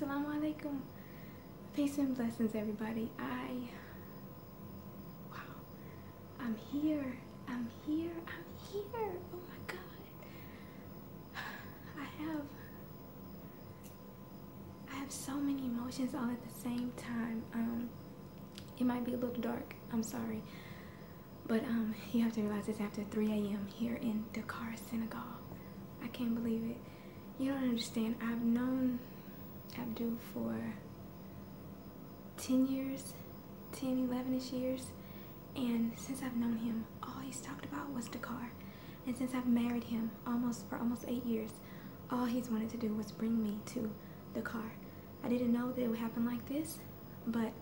Assalamu alaikum. Peace and blessings, everybody. I, wow, I'm here. I'm here. I'm here. Oh my God. I have, I have so many emotions all at the same time. Um, it might be a little dark. I'm sorry. But um, you have to realize it's after 3 a.m. here in Dakar, Senegal. I can't believe it. You don't understand. I've known Abdul for 10 years, 10, 11ish years. And since I've known him, all he's talked about was Dakar. And since I've married him almost for almost eight years, all he's wanted to do was bring me to Dakar. I didn't know that it would happen like this, but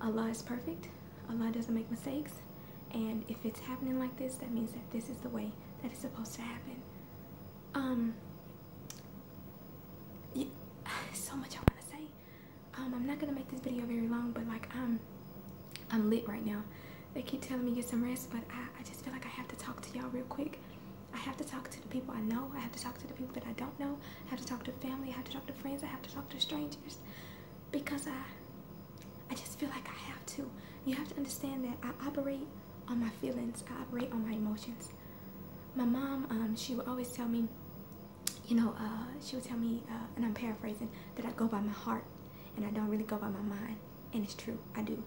Allah is perfect. Allah doesn't make mistakes. And if it's happening like this, that means that this is the way that it's supposed to happen. Um, so much I want to say. Um, I'm not gonna make this video very long, but like I'm, I'm lit right now. They keep telling me get some rest, but I, I just feel like I have to talk to y'all real quick. I have to talk to the people I know. I have to talk to the people that I don't know. I have to talk to family. I have to talk to friends. I have to talk to strangers because I, I just feel like I have to. You have to understand that I operate on my feelings. I operate on my emotions. My mom, um, she would always tell me, you know, uh, she would tell me, uh, and I'm paraphrasing, that I go by my heart and I don't really go by my mind. And it's true, I do.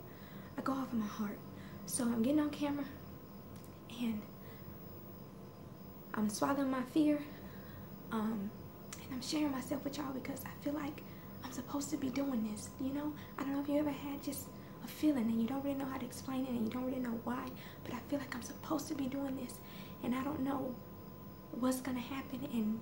I go off of my heart. So I'm getting on camera and I'm swallowing my fear. Um, and I'm sharing myself with y'all because I feel like I'm supposed to be doing this, you know? I don't know if you ever had just a feeling and you don't really know how to explain it and you don't really know why, but I feel like I'm supposed to be doing this and I don't know what's gonna happen in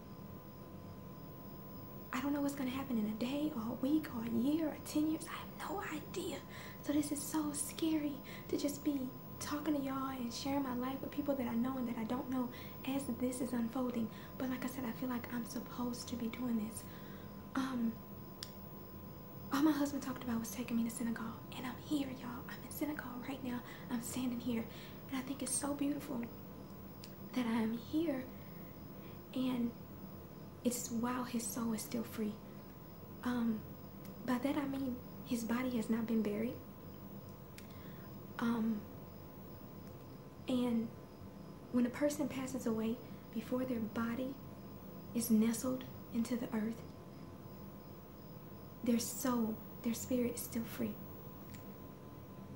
I don't know what's gonna happen in a day or a week or a year or 10 years. I have no idea. So this is so scary to just be talking to y'all and sharing my life with people that I know and that I don't know as this is unfolding. But like I said, I feel like I'm supposed to be doing this. Um, all my husband talked about was taking me to Senegal, and I'm here, y'all. I'm in Senegal right now. I'm standing here, and I think it's so beautiful that I am here, and it's while his soul is still free. Um, by that I mean his body has not been buried. Um, and when a person passes away, before their body is nestled into the earth, their soul, their spirit is still free.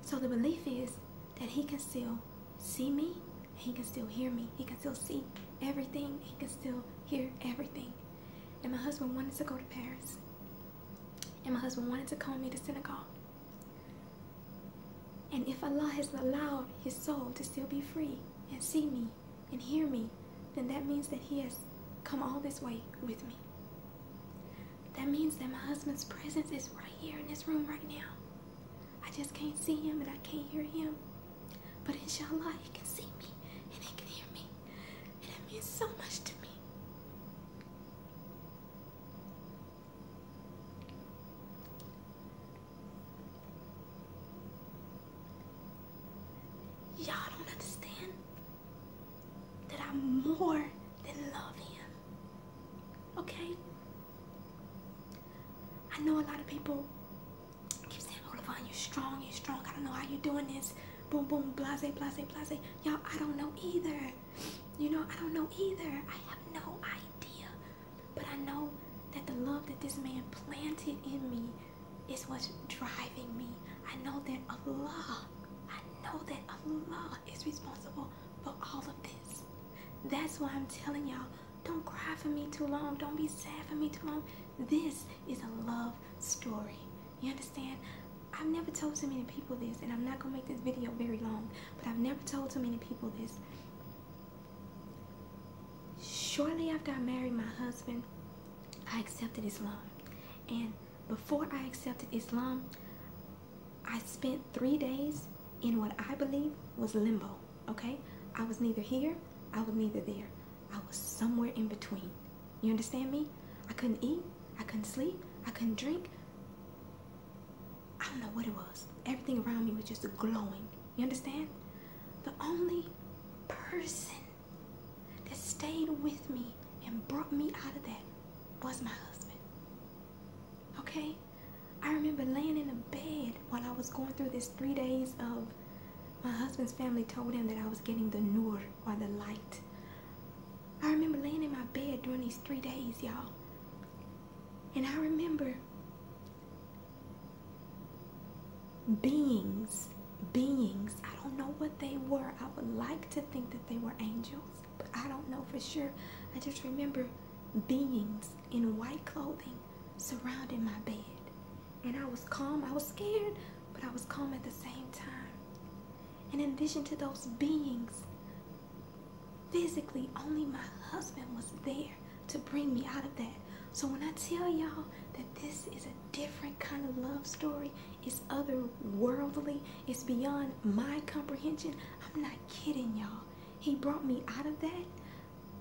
So the belief is that he can still see me, he can still hear me, he can still see everything, he can still hear everything. And my husband wanted to go to Paris. And my husband wanted to with me to Senegal. And if Allah has allowed his soul to still be free and see me and hear me, then that means that he has come all this way with me. That means that my husband's presence is right here in this room right now. I just can't see him and I can't hear him. But inshallah, he can see me and he can hear me. And it means so much to me. Y'all don't understand that I more than love him. Okay? I know a lot of people keep saying, oh, Le'Von, you're strong, you're strong. I don't know how you're doing this. Boom, boom, blase, blase, blase. Y'all, I don't know either. You know, I don't know either. I have no idea. But I know that the love that this man planted in me is what's driving me. I know that Allah, I know that Allah is responsible for all of this. That's why I'm telling y'all, don't cry for me too long. Don't be sad for me too long. This is a love story. You understand? I've never told so many people this, and I'm not gonna make this video very long, but I've never told so many people this. Shortly after I married my husband, I accepted Islam. And before I accepted Islam, I spent three days in what I believe was limbo. Okay? I was neither here, I was neither there. I was somewhere in between. You understand me? I couldn't eat, I couldn't sleep, I couldn't drink. I don't know what it was. Everything around me was just glowing. You understand? The only person that stayed with me and brought me out of that was my husband. Okay? I remember laying in a bed while I was going through this three days of my husband's family told him that I was getting the nur or the light. I remember laying in my bed during these three days, y'all. And I remember beings, beings, I don't know what they were. I would like to think that they were angels, but I don't know for sure. I just remember beings in white clothing surrounding my bed. And I was calm, I was scared, but I was calm at the same time. And in addition to those beings, physically, only my husband was there to bring me out of that. So when I tell y'all that this is a different kind of love story, it's otherworldly, it's beyond my comprehension, I'm not kidding y'all. He brought me out of that.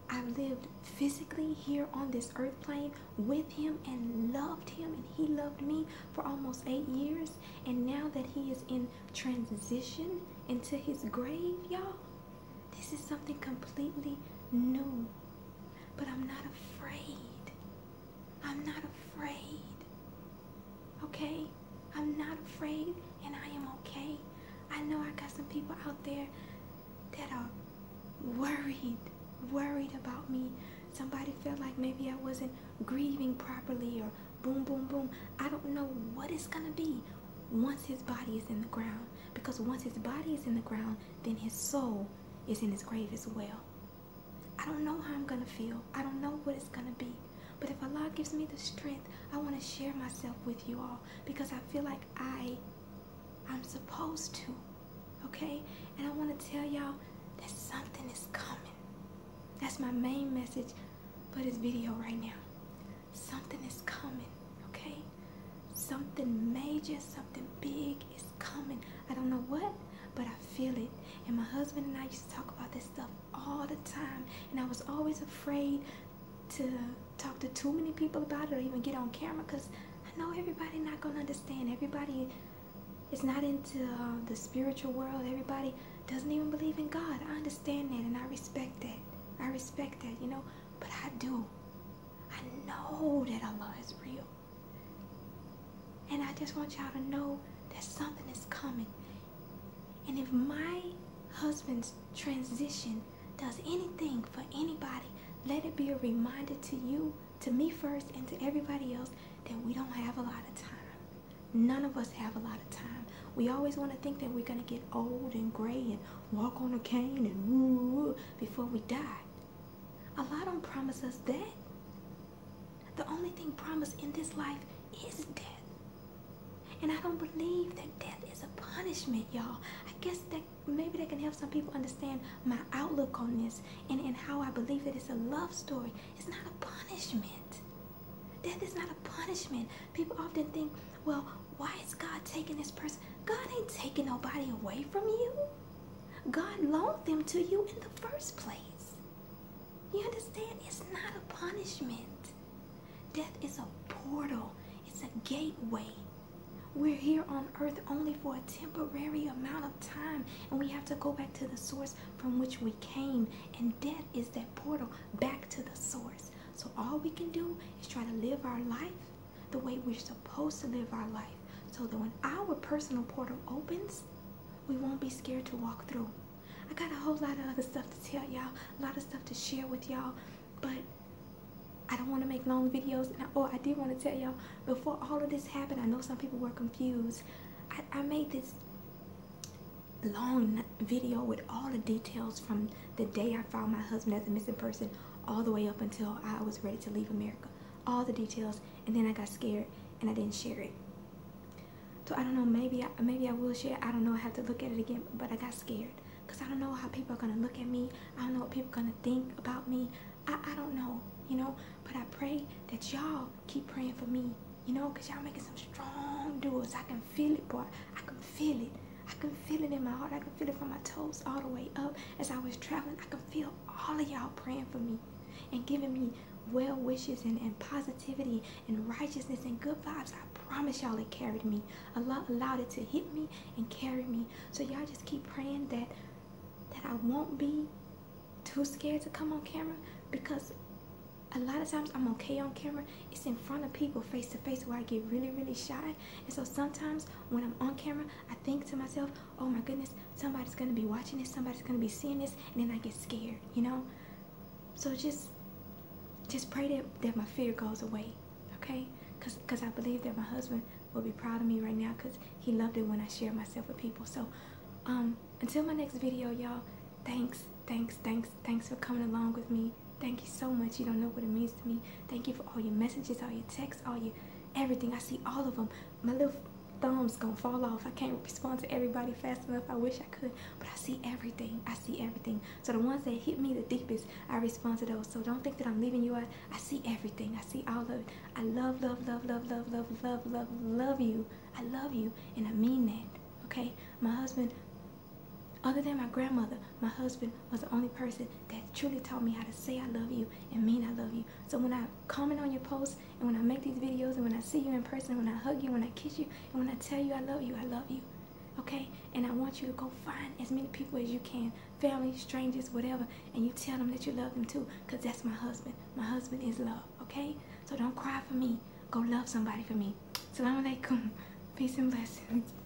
I lived physically here on this earth plane with him and loved him, and he loved me for almost eight years. And now that he is in transition into his grave, y'all, this is something completely new. But I'm not afraid. I'm not afraid. Okay? I'm not afraid and I am okay. I know I got some people out there that are worried, worried about me. Somebody felt like maybe I wasn't grieving properly or boom, boom, boom. I don't know what it's going to be once his body is in the ground. Because once his body is in the ground, then his soul is in his grave as well. I don't know how I'm going to feel. I don't know what it's going to be. But if Allah gives me the strength, I want to share myself with you all because I feel like I I'm supposed to. Okay? And I want to tell y'all that something is coming. That's my main message for this video right now. Something is coming, okay? Something major, something big is coming. I don't know what, but I feel it. And my husband and I used to talk about this stuff all the time. And I was always afraid to talk to too many people about it or even get on camera because I know everybody not going to understand. Everybody is not into uh, the spiritual world. Everybody doesn't even believe in God. I understand that and I respect that. I respect that, you know, but I do. I know that Allah is real. And I just want y'all to know that something is coming. And if my husband's transition does anything for anybody, let it be a reminder to you, to me first, and to everybody else that we don't have a lot of time. None of us have a lot of time. We always want to think that we're going to get old and gray and walk on a cane and woo before we die. Allah don't promise us that. The only thing promised in this life is death. And I don't believe that death is a punishment, y'all. I guess that maybe that can help some people understand my outlook on this and, and how I believe that it's a love story. It's not a punishment. Death is not a punishment. People often think, well, why is God taking this person? God ain't taking nobody away from you. God loaned them to you in the first place. You understand? It's not a punishment. Death is a portal. It's a gateway we're here on earth only for a temporary amount of time, and we have to go back to the source from which we came. And death is that portal back to the source. So all we can do is try to live our life the way we're supposed to live our life, so that when our personal portal opens, we won't be scared to walk through. I got a whole lot of other stuff to tell y'all, a lot of stuff to share with y'all, but I don't want to make long videos. And I, oh, I did want to tell y'all, before all of this happened, I know some people were confused. I, I made this long video with all the details from the day I found my husband as a missing person all the way up until I was ready to leave America. All the details. And then I got scared and I didn't share it. So I don't know, maybe I, maybe I will share. I don't know. I have to look at it again, but I got scared because I don't know how people are going to look at me. I don't know what people are going to think about me. I, I don't know, you know. But I pray that y'all keep praying for me, you know, because y'all making some strong duas. I can feel it, boy. I can feel it. I can feel it in my heart. I can feel it from my toes all the way up. As I was traveling, I can feel all of y'all praying for me and giving me well wishes and, and positivity and righteousness and good vibes. I promise y'all it carried me. Allah allowed it to hit me and carry me. So y'all just keep praying that that I won't be too scared to come on camera because a lot of times I'm okay on camera. It's in front of people, face to face, where I get really, really shy. And so sometimes when I'm on camera, I think to myself, oh my goodness, somebody's going to be watching this, somebody's going to be seeing this, and then I get scared, you know? So just, just pray that, that my fear goes away, okay? Because cause I believe that my husband will be proud of me right now because he loved it when I share myself with people. So um, until my next video, y'all, thanks, thanks, thanks, thanks for coming along with me. Thank you so much. You don't know what it means to me. Thank you for all your messages, all your texts, all your everything. I see all of them. My little thumb's gonna fall off. I can't respond to everybody fast enough. I wish I could, but I see everything. I see everything. So the ones that hit me the deepest, I respond to those. So don't think that I'm leaving you out. I see everything. I see all of it. I love, love, love, love, love, love, love, love, love you. I love you, and I mean that. Okay, my husband other than my grandmother, my husband was the only person that truly taught me how to say I love you and mean I love you. So when I comment on your posts and when I make these videos and when I see you in person, when I hug you, when I kiss you, and when I tell you I love you, I love you. Okay? And I want you to go find as many people as you can, family, strangers, whatever, and you tell them that you love them too, because that's my husband. My husband is love. Okay? So don't cry for me. Go love somebody for me. Salam alaikum. Peace and blessings.